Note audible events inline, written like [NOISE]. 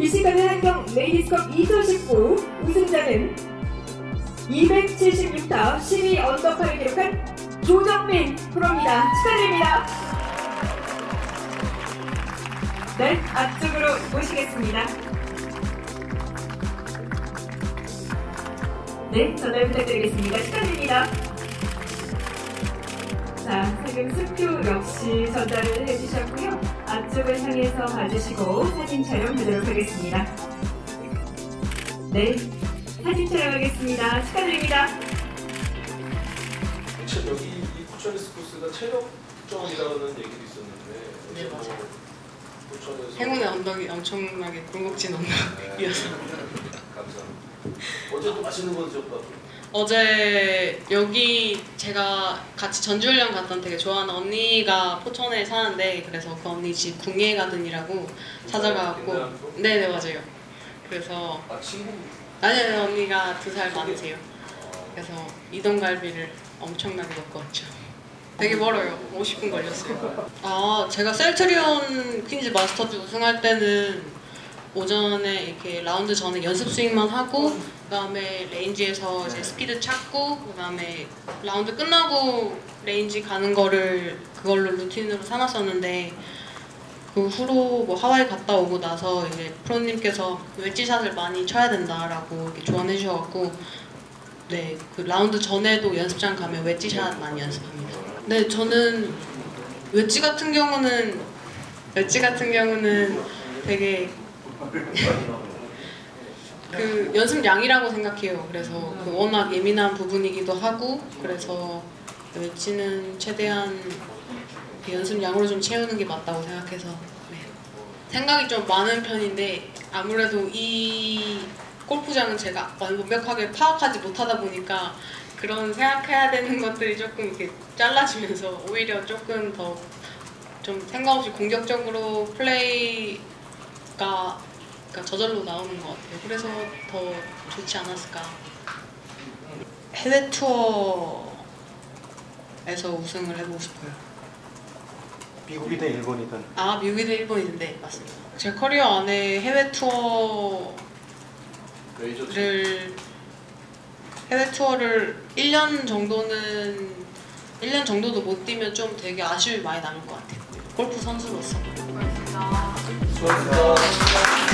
이 시간에 한경 레이디스컵 2019 우승자는 276타 12 언더파를 기록한 조정민 프로입니다. 축하드립니다. 네, 앞쪽으로 모시겠습니다. 네, 전달 부탁드리겠습니다. 축하드립니다. 자, 세금 수표 역시 전달을 해주셨고요. 앞쪽을 향해서 봐주시고 사진 촬영 되도록 하겠습니다. 네, 사진 촬영하겠습니다. 축하드립니다. 체- 여기 이 포천리스 코스가 체력점이라는 얘기도 있었는데 네, 뭐 맞아요. 포천에서 행운의 언덕이 엄청나게 굴곡진 언덕이어서 감사합니다. 어제 또 맛있는 거 드셨다고. 어제 여기 제가 같이 전주훈련 갔던 되게 좋아하는 언니가 포천에 사는데 그래서 그 언니 집 궁예 가든이라고 찾아가고 옛날 거? 네네 맞아요 그래서 아 친구. 아니요 언니가 두 살 많으세요. 아, 그래서 이동갈비를 엄청나게 먹고 왔죠. 되게 멀어요. 50분 걸렸어요. 아 제가 셀트리온 퀸즈 마스터즈 우승할 때는 오전에 이렇게 라운드 전에 연습 스윙만 하고 그다음에 레인지에서 이제 스피드 찾고 그다음에 라운드 끝나고 레인지 가는 거를 그걸로 루틴으로 삼았었는데 그 후로 뭐 하와이 갔다 오고 나서 이제 프로님께서 웨지샷을 많이 쳐야 된다라고 조언해 주셔갖고 네 그 라운드 전에도 연습장 가면 웨지샷 많이 연습합니다. 네 저는 웨지 같은 경우는 웨지 같은 경우는 되게 [LAUGHS] 그 연습량이라고 생각해요. 그래서 그 워낙 예민한 부분이기도 하고 그래서 웨지는 최대한 그 연습량으로 좀 채우는 게 맞다고 생각해서 네. 생각이 좀 많은 편인데 아무래도 이 골프장은 제가 완벽하게 파악하지 못하다 보니까 그런 생각해야 되는 것들이 조금 이렇게 잘라지면서 오히려 조금 더 좀 생각 없이 공격적으로 플레이가 그러니까 저절로 나오는 것 같아요. 그래서 더 좋지 않았을까. 해외 투어 에서 우승을 해보고 싶어요. 미국이든 일본이든 아 미국이든 일본이든 네 맞습니다. 제 커리어 안에 해외 투어를 해외 투어를 1년 정도는 1년 정도도 못 뛰면 좀 되게 아쉬움이 많이 남을 것 같아요. 골프 선수로서. 수고하셨습니다.